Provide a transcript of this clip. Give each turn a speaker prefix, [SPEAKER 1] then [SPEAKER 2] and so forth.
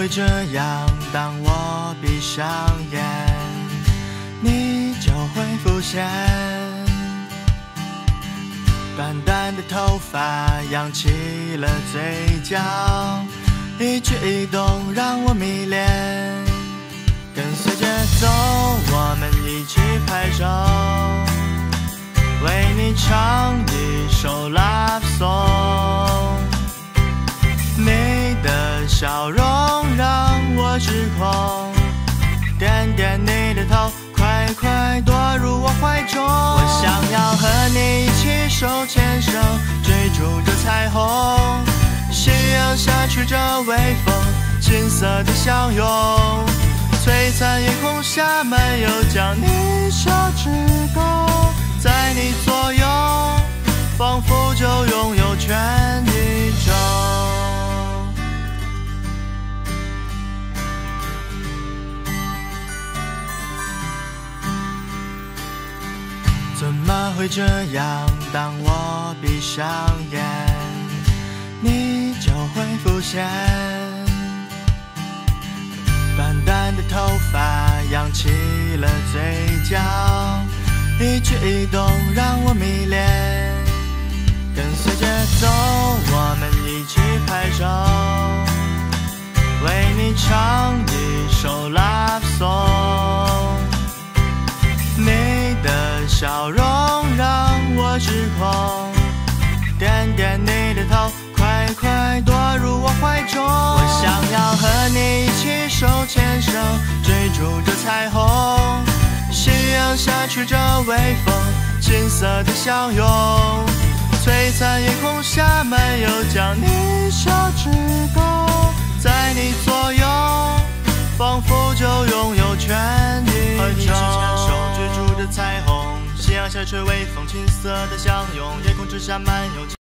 [SPEAKER 1] 会这样？当我闭上眼，你就会浮现。短短的头发扬起了嘴角，一举一动让我迷恋。跟随节奏，我们一起拍手，为你唱一首 love song。你的笑容痴狂，点点你的头，快快躲入我怀中。我想要和你一起手牵手，追逐着彩虹。夕阳下吹着微风，金色的相拥。璀璨夜空下，漫游将你会这样？当我闭上眼，你就会浮现。短短的头发扬起了嘴角，一举一动让我迷恋。跟随节奏，我们一起拍手，为你唱一首 love song。你的笑容痴狂，点点你的头，快快躲入我怀中。我想要和你一起手牵手，追逐着彩虹。夕阳下吹着微风，金色的相拥。璀璨夜空下，漫游将你手指追逐着彩虹。夕阳下吹微风，青色的相拥，夜空之下漫游。